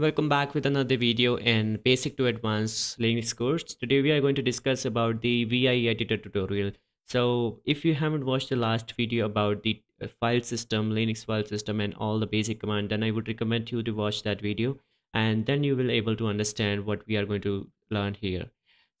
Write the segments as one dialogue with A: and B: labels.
A: Welcome back with another video in basic to advanced Linux course. Today we are going to discuss about the VI editor tutorial. So if you haven't watched the last video about the uh, file system, Linux file system and all the basic command, then I would recommend you to watch that video and then you will able to understand what we are going to learn here.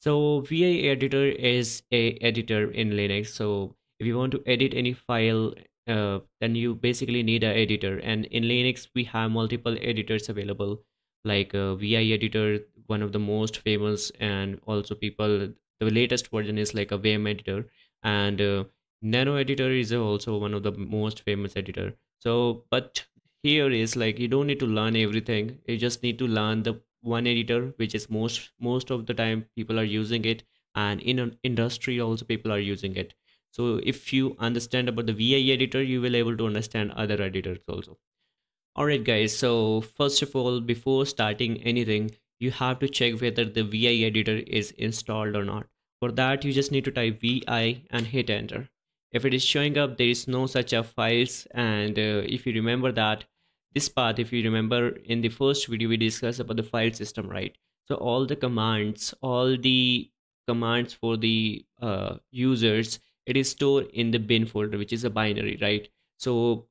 A: So VI editor is a editor in Linux. So if you want to edit any file uh, then you basically need an editor. And in linux we have multiple editors available. Like uh, vi editor one of the most famous and also people the latest version is like a vim editor. And uh, nano editor is also one of the most famous editor. So but here is like you don't need to learn everything. You just need to learn the one editor which is most most of the time people are using it. And in an industry also people are using it so if you understand about the vi editor you will able to understand other editors also. All right guys. So first of all before starting anything you have to check whether the vi editor is installed or not. For that you just need to type vi and hit enter. If it is showing up there is no such a files. And uh, if you remember that this part if you remember in the first video we discussed about the file system right? So all the commands all the commands for the uh, users it is stored in the bin folder which is a binary right? So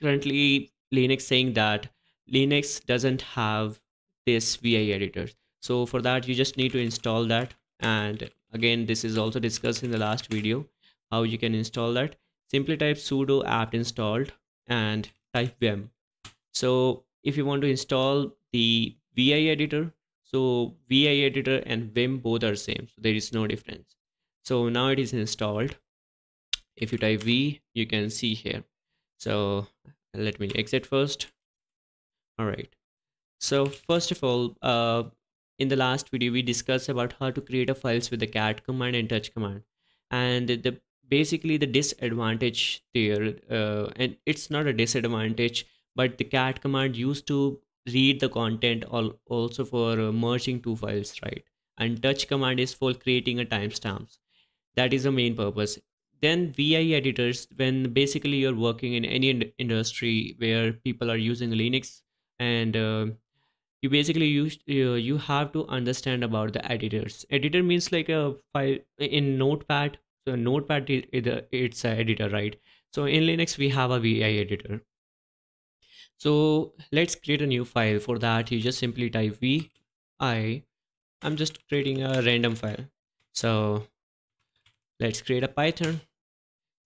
A: currently linux saying that linux doesn't have this vi editor. So for that you just need to install that. And again this is also discussed in the last video how you can install that. Simply type sudo apt installed and type vim. So if you want to install the vi editor so vi editor and vim both are same. So there is no difference so now it is installed. If you type v you can see here. So let me exit first. All right so first of all uh, in the last video we discussed about how to create a files with the cat command and touch command. And the basically the disadvantage there uh, and it's not a disadvantage but the cat command used to read the content all, also for uh, merging two files right? And touch command is for creating a timestamps that is the main purpose. Then vi editors when basically you're working in any in industry where people are using linux and uh, you basically use uh, you have to understand about the editors. Editor means like a file in notepad so notepad is it's an editor right? So in linux we have a vi editor. So let's create a new file. For that you just simply type vi i'm just creating a random file. So let's create a python.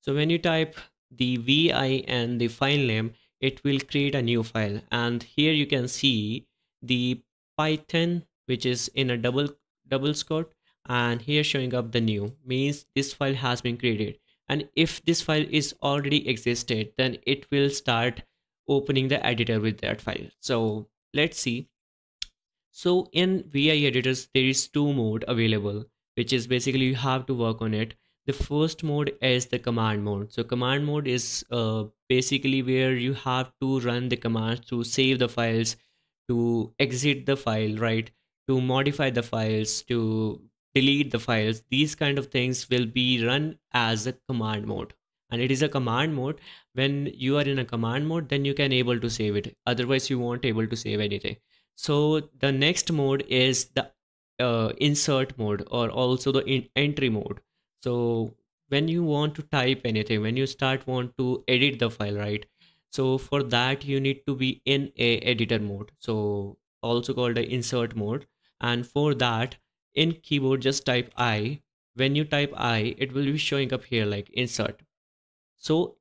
A: So when you type the vi and the file name it will create a new file. And here you can see the python which is in a double double quote and here showing up the new. Means this file has been created. And if this file is already existed then it will start opening the editor with that file. So let's see. So in vi editors there is two mode available which is basically you have to work on it the first mode is the command mode. So command mode is uh, basically where you have to run the commands to save the files to exit the file right? To modify the files to delete the files. These kind of things will be run as a command mode. And it is a command mode. When you are in a command mode then you can able to save it. Otherwise you won't able to save anything. So the next mode is the uh, insert mode or also the entry mode so when you want to type anything when you start want to edit the file right? So for that you need to be in a editor mode. So also called the insert mode. And for that in keyboard just type i. When you type i it will be showing up here like insert. So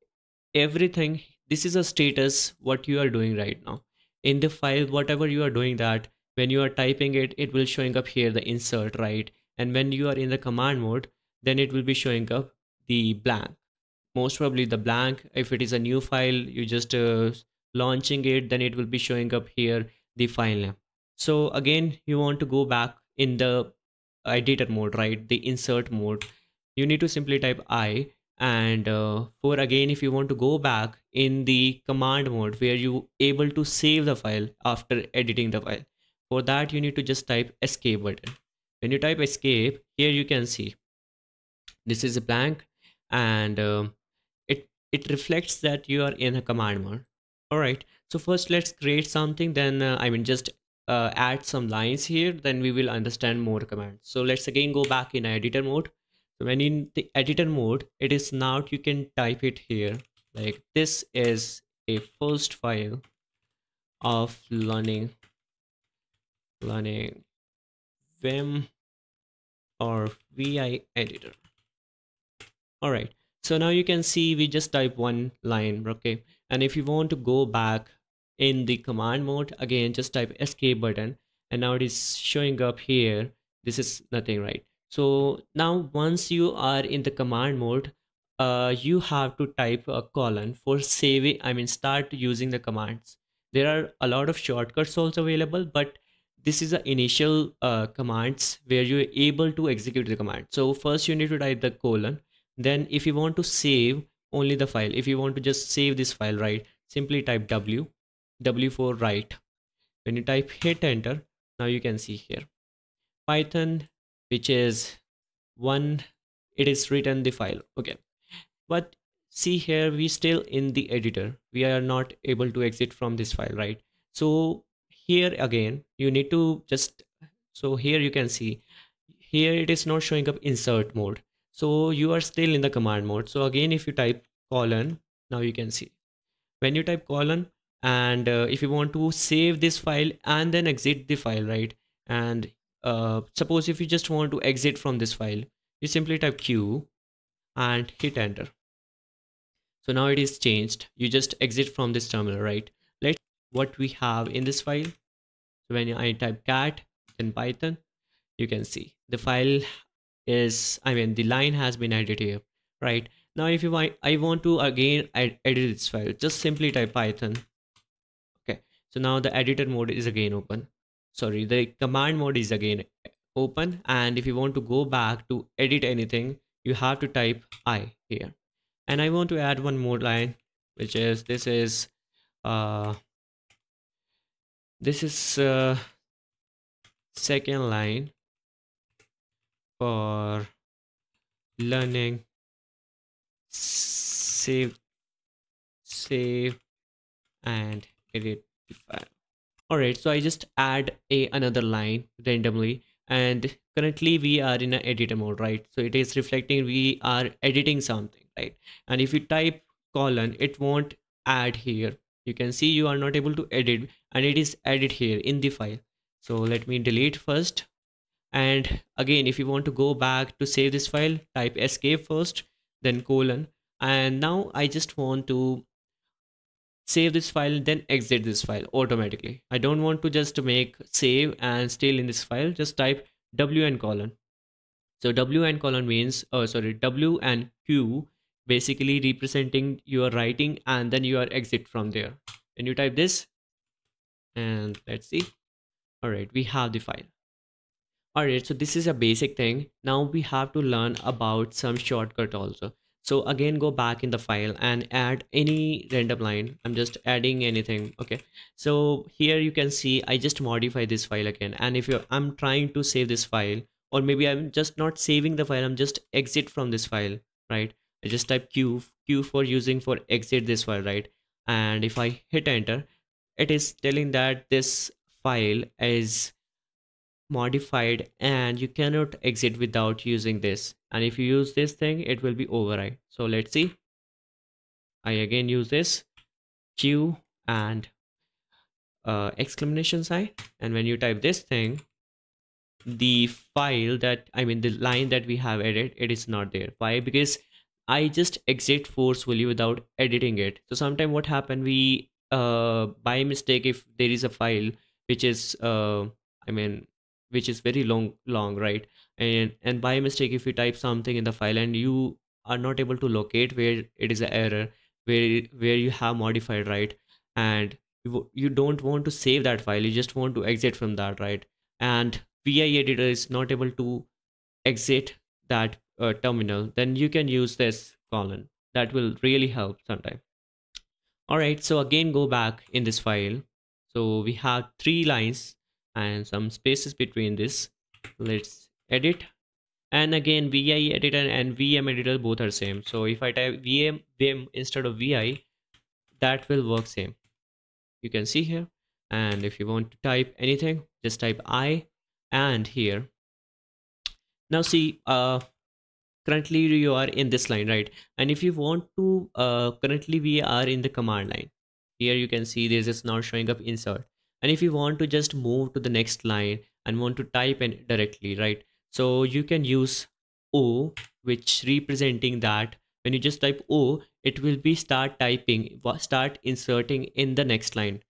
A: everything this is a status what you are doing right now. In the file whatever you are doing that when you are typing it it will showing up here the insert right? And when you are in the command mode then it will be showing up the blank. Most probably the blank if it is a new file you just uh, launching it then it will be showing up here the file name. So again you want to go back in the editor mode right? The insert mode. You need to simply type i and uh, for again if you want to go back in the command mode where you able to save the file after editing the file for that you need to just type escape button. When you type escape here you can see this is a blank and uh, it it reflects that you are in a command mode. All right so first let's create something then uh, i mean just uh, add some lines here then we will understand more commands. So let's again go back in editor mode. When in the editor mode it is now you can type it here. Like this is a first file of learning learning vim or vi editor all right so now you can see we just type one line okay? And if you want to go back in the command mode again just type escape button. And now it is showing up here. This is nothing right? So now once you are in the command mode uh, you have to type a colon for saving i mean start using the commands. There are a lot of shortcuts also available but this is the initial uh, commands where you're able to execute the command. So first you need to type the colon then if you want to save only the file if you want to just save this file right simply type w w for write when you type hit enter now you can see here. Python which is one it is written the file okay. But see here we still in the editor we are not able to exit from this file right. So here again you need to just so here you can see here it is not showing up insert mode so you are still in the command mode. So again if you type colon now you can see. When you type colon and uh, if you want to save this file and then exit the file right? And uh, suppose if you just want to exit from this file you simply type q and hit enter. So now it is changed. You just exit from this terminal right? Let's what we have in this file. So when i type cat in python you can see. The file is i mean the line has been added here right? Now if you want i want to again edit this file. Just simply type python. Okay. So now the editor mode is again open. Sorry the command mode is again open. And if you want to go back to edit anything you have to type i here. And i want to add one more line which is this is uh this is uh second line for learning save save and edit the file. All right so i just add a another line randomly and currently we are in an editor mode right? So it is reflecting we are editing something right? And if you type colon it won't add here. You can see you are not able to edit and it is added here in the file. So let me delete first and again if you want to go back to save this file type escape first then colon. And now I just want to save this file then exit this file automatically. I don't want to just make save and still in this file. Just type w and colon. So w and colon means oh sorry w and q basically representing your writing and then your exit from there. When you type this? And let's see. All right we have the file Alright, so this is a basic thing. Now we have to learn about some shortcut also. So again, go back in the file and add any random line. I'm just adding anything. Okay. So here you can see I just modify this file again. And if you're I'm trying to save this file, or maybe I'm just not saving the file, I'm just exit from this file, right? I just type Q, Q for using for exit this file, right? And if I hit enter, it is telling that this file is modified and you cannot exit without using this. And if you use this thing it will be override. So let's see. I again use this. Q and uh, exclamation sign. And when you type this thing the file that i mean the line that we have edited it is not there. Why? Because i just exit forcefully without editing it. So sometimes what happened we uh by mistake if there is a file which is uh i mean which is very long long right? And and by mistake if you type something in the file and you are not able to locate where it is an error where where you have modified right? And you, you don't want to save that file. You just want to exit from that right? And vi editor is not able to exit that uh, terminal then you can use this colon. That will really help sometime. All right so again go back in this file. So we have three lines and some spaces between this. Let's edit. And again vi editor and vm editor both are same. So if i type vm vim instead of vi that will work same. You can see here. And if you want to type anything just type i and here. Now see uh currently you are in this line right? And if you want to uh currently we are in the command line. Here you can see this is not showing up insert and if you want to just move to the next line and want to type in directly right? So you can use o which representing that. When you just type o it will be start typing start inserting in the next line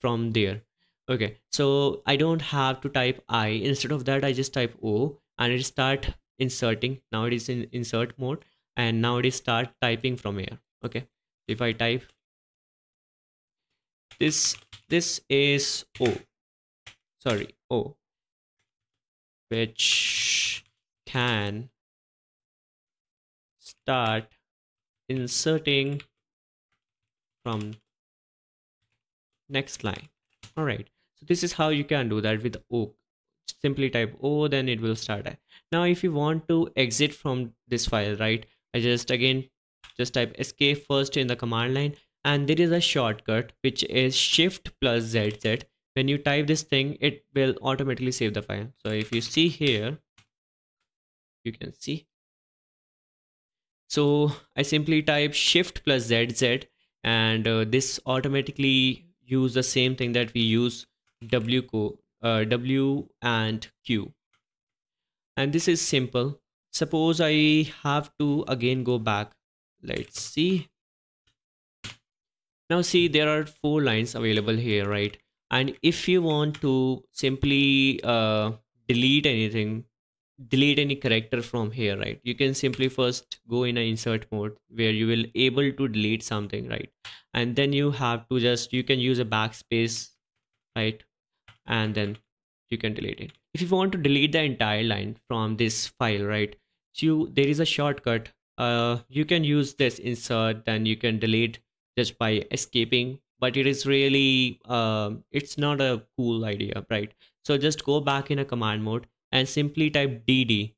A: from there. Okay so i don't have to type i. Instead of that i just type o and it start inserting. Now it is in insert mode and now it is start typing from here. Okay if i type this this is o. Sorry o. Which can start inserting from next line. All right. So this is how you can do that with o. Simply type o then it will start. Now if you want to exit from this file right i just again just type escape first in the command line and there is a shortcut which is shift plus zz when you type this thing it will automatically save the file so if you see here you can see so I simply type shift plus ZZ and uh, this automatically use the same thing that we use W, co uh, w and Q. And this is simple. Suppose I have to again go back. Let's see. Now see there are four lines available here, right? And if you want to simply uh, delete anything delete any character from here right? You can simply first go in an insert mode where you will able to delete something right? And then you have to just you can use a backspace right? And then you can delete it. If you want to delete the entire line from this file right? So you there is a shortcut. Uh you can use this insert then you can delete just by escaping but it is really uh, it's not a cool idea right? So just go back in a command mode and simply type dd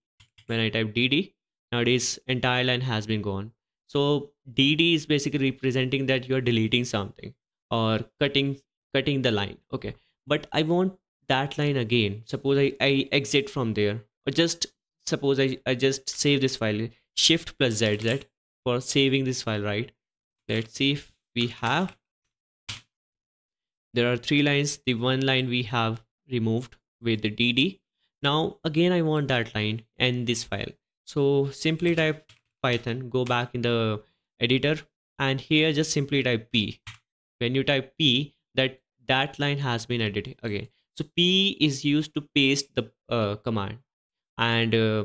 A: when i type dd nowadays entire line has been gone. So dd is basically representing that you're deleting something or cutting cutting the line okay? But i want that line again. Suppose i, I exit from there or just suppose I, I just save this file. Shift plus zz for saving this file right let's see if we have. There are three lines. The one line we have removed with the dd now again I want that line and this file. So simply type python. Go back in the editor. And here just simply type p. When you type p that that line has been edited again. So p is used to paste the uh, command. And uh,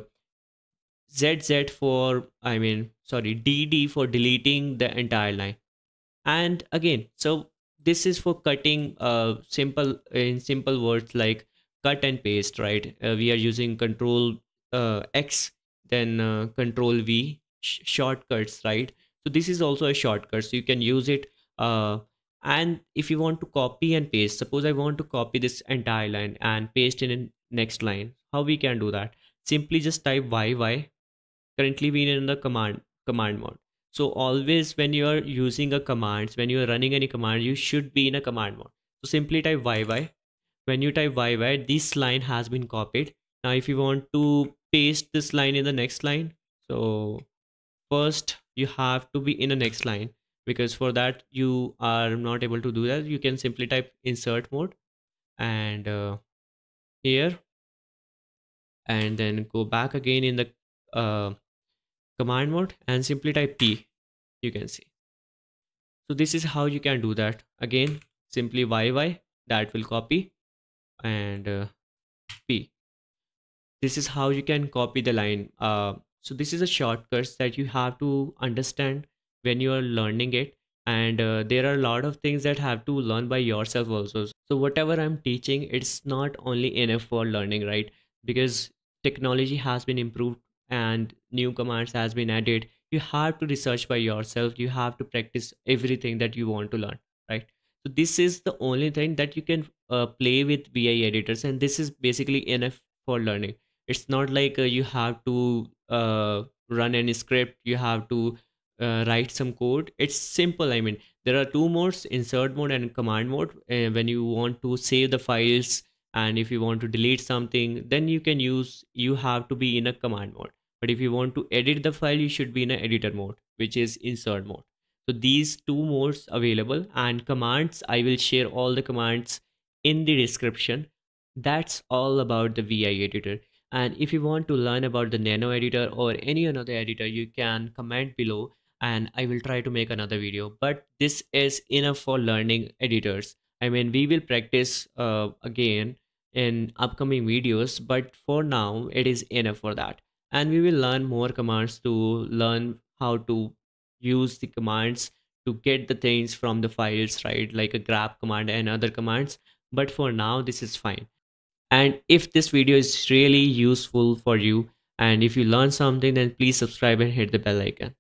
A: zz for i mean sorry dd for deleting the entire line. And again so this is for cutting uh simple in simple words like cut and paste right? Uh, we are using control uh, x then uh, control v sh shortcuts right? So this is also a shortcut so you can use it uh, and if you want to copy and paste suppose i want to copy this entire line and paste in next line how we can do that? Simply just type yy currently we are in the command command mode. So always when you are using a command when you are running any command you should be in a command mode. So simply type yy when you type yy this line has been copied. Now if you want to paste this line in the next line so first you have to be in the next line because for that you are not able to do that. You can simply type insert mode and uh, here and then go back again in the uh, command mode and simply type p you can see. So this is how you can do that. Again simply yy that will copy and uh, p. This is how you can copy the line uh, so this is a shortcut that you have to understand when you are learning it and uh, there are a lot of things that have to learn by yourself also. So whatever i'm teaching it's not only enough for learning right? Because technology has been improved and new commands has been added you have to research by yourself. You have to practice everything that you want to learn right? So this is the only thing that you can uh, play with vi editors and this is basically enough for learning. It's not like uh, you have to uh, run any script you have to uh, write some code. It's simple i mean there are two modes insert mode and command mode. Uh, when you want to save the files and if you want to delete something then you can use you have to be in a command mode but if you want to edit the file you should be in an editor mode which is insert mode. So these two modes available and commands i will share all the commands in the description. That's all about the vi editor. And if you want to learn about the nano editor or any another editor you can comment below and i will try to make another video. But this is enough for learning editors. I mean we will practice uh, again in upcoming videos but for now it is enough for that and we will learn more commands to learn how to use the commands to get the things from the files right? Like a grep command and other commands. But for now this is fine. And if this video is really useful for you and if you learn something then please subscribe and hit the bell icon